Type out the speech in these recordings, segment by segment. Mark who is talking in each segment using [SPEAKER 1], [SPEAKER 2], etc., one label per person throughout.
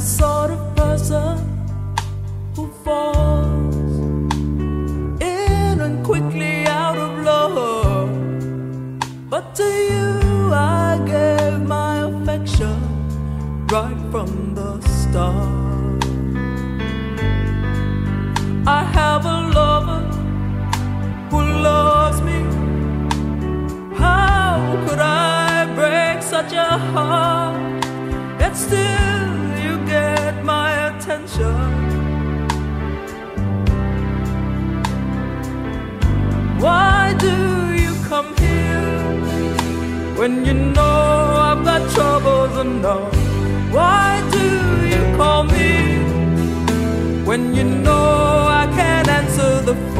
[SPEAKER 1] sort of person who falls in and quickly out of love. But to you, I gave my affection right from the start. Why do you come here when you know I've got troubles enough? Why do you call me when you know I can't answer the phone?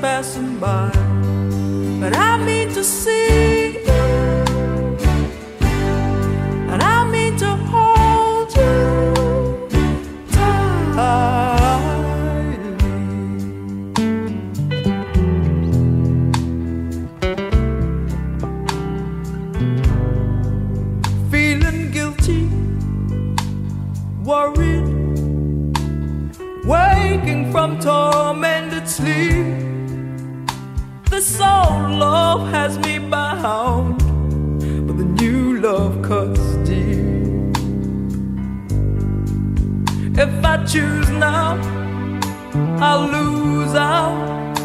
[SPEAKER 1] Passing by? But I mean to see you, and I mean to hold you tightly. Feeling guilty, worried, waking from tormented sleep. This old love has me bound, but the new love cuts deep. If I choose now, I'll lose out.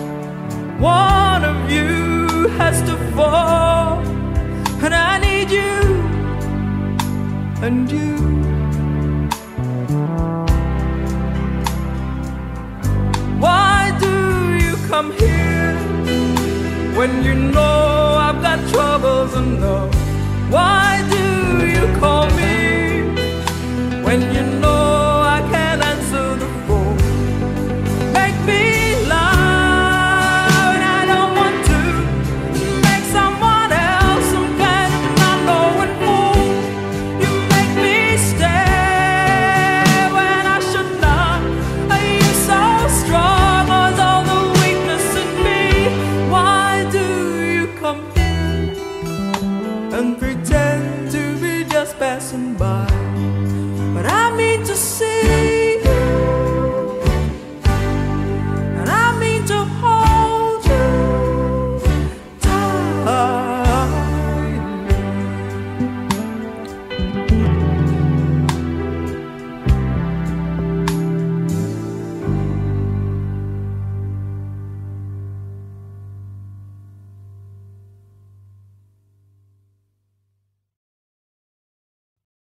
[SPEAKER 1] One of you has to fall, and I need you, and you. When you know I've got troubles enough? Why do and pretend to be just passing by?